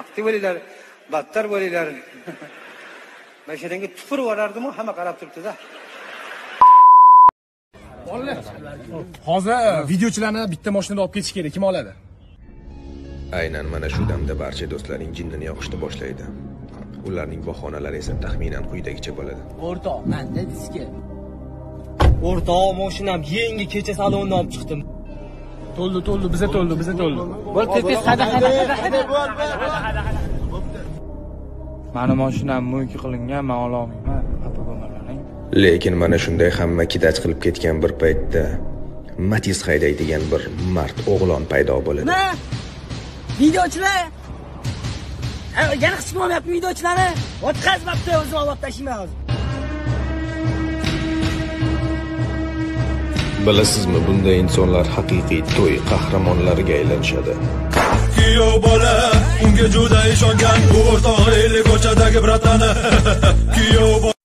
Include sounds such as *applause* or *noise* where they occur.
baxtli bo'linglar battar bo'linglar. *laughs* Mashinangga tupurib yuborardimu hamma qarab turibdida. Hozir videochilarni bitta mashinada olib ketish kerak. Kim oladi? Aynan mana shu damda barcha do'stlaring jinnini yoqishni boshlaydi. Ularning bahonalari esa taxminan quyidagicha bo'ladi. O'rtoq manda diski. O'rtoq mashinam yangi kecha salondan olib chiqdim to'ldi to'ldi biza to'ldi biza to'ldi. Bo'lib tez tez hada hada hada mani mashinam mo'yki qilingan man ololmayman xafa bo'lmalaring lekin mana shunday hamma kidaj qilib ketgan bir paytda matiz haydaydigan bir mard o'g'lon paydo bo'ladi. Nima? Videochilar? Yana hech kim olmayapti videochilarni o'tkazmabdi o'zim olib tashlayman hozir bilasizmi bunday insonlar haqiqiy to'y qahramonlariga aylanishadi. Kuyov bola unga juda ishongan bu o'rtog'i ko'chadagi bratani. *laughs* Kuyov